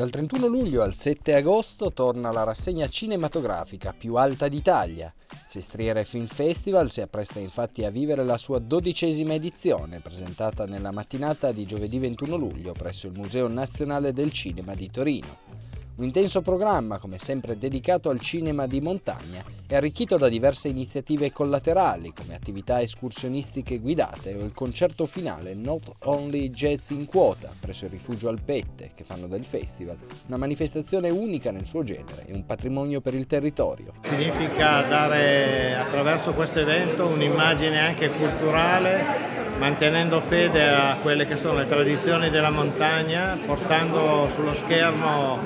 Dal 31 luglio al 7 agosto torna la rassegna cinematografica più alta d'Italia. Sestriere Film Festival si appresta infatti a vivere la sua dodicesima edizione, presentata nella mattinata di giovedì 21 luglio presso il Museo Nazionale del Cinema di Torino. Un intenso programma, come sempre dedicato al cinema di montagna, è arricchito da diverse iniziative collaterali come attività escursionistiche guidate o il concerto finale Not Only Jazz in Quota presso il rifugio Alpette che fanno del festival, una manifestazione unica nel suo genere e un patrimonio per il territorio. Significa dare attraverso questo evento un'immagine anche culturale mantenendo fede a quelle che sono le tradizioni della montagna, portando sullo schermo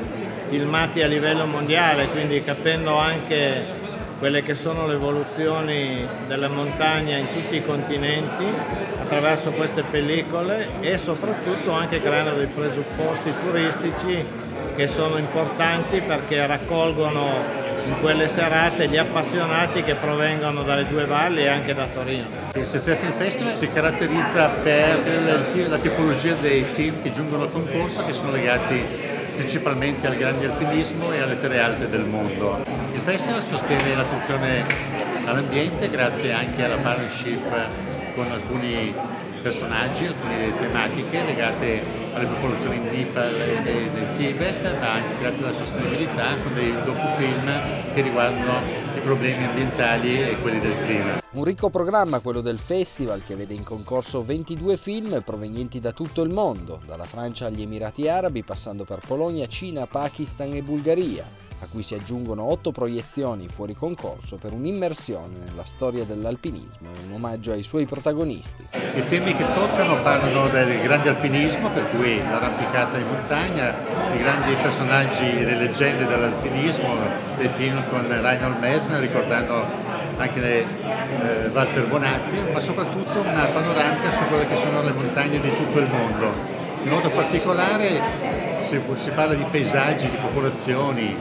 filmati a livello mondiale, quindi capendo anche quelle che sono le evoluzioni della montagna in tutti i continenti attraverso queste pellicole e soprattutto anche creando dei presupposti turistici che sono importanti perché raccolgono in quelle serate gli appassionati che provengono dalle due valli e anche da Torino. Il Sestria Film Festival si caratterizza per la tipologia dei film che giungono al concorso che sono legati principalmente al grande alpinismo e alle tre alte del mondo. Festival sostiene l'attenzione all'ambiente grazie anche alla partnership con alcuni personaggi, alcune tematiche legate alle popolazioni in Nepal e del Tibet, ma anche grazie alla sostenibilità con dei docufilm che riguardano i problemi ambientali e quelli del clima. Un ricco programma quello del festival che vede in concorso 22 film provenienti da tutto il mondo, dalla Francia agli Emirati Arabi passando per Polonia, Cina, Pakistan e Bulgaria a cui si aggiungono otto proiezioni fuori concorso per un'immersione nella storia dell'alpinismo e un omaggio ai suoi protagonisti. I temi che toccano parlano del grande alpinismo, per cui l'arrampicata in montagna, i grandi personaggi e le leggende dell'alpinismo, dei film con Reinhold Messner, ricordando anche eh, Walter Bonatti, ma soprattutto una panoramica su quelle che sono le montagne di tutto il mondo. In modo particolare si, si parla di paesaggi, di popolazioni,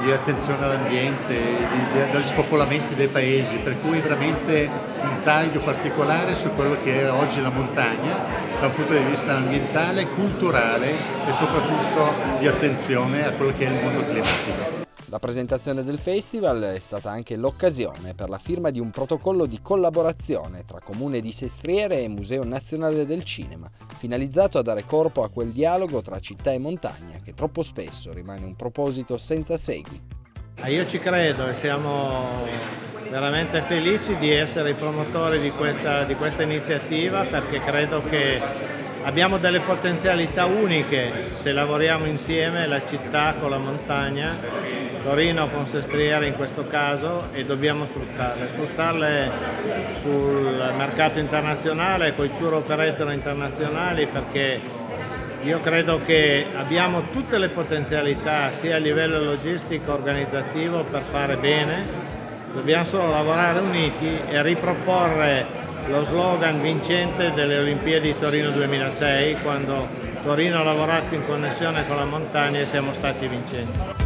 di attenzione all'ambiente, degli spopolamenti dei paesi, per cui veramente un taglio particolare su quello che è oggi la montagna da un punto di vista ambientale, culturale e soprattutto di attenzione a quello che è il mondo climatico. La presentazione del festival è stata anche l'occasione per la firma di un protocollo di collaborazione tra Comune di Sestriere e Museo Nazionale del Cinema, finalizzato a dare corpo a quel dialogo tra città e montagna che troppo spesso rimane un proposito senza segui. Ah, io ci credo e siamo veramente felici di essere i promotori di questa, di questa iniziativa perché credo che abbiamo delle potenzialità uniche se lavoriamo insieme, la città con la montagna Torino con Sestriere in questo caso e dobbiamo sfruttarle, sfruttarle sul mercato internazionale, con i tour operator internazionali perché io credo che abbiamo tutte le potenzialità sia a livello logistico, organizzativo per fare bene, dobbiamo solo lavorare uniti e riproporre lo slogan vincente delle Olimpiadi di Torino 2006 quando Torino ha lavorato in connessione con la montagna e siamo stati vincenti.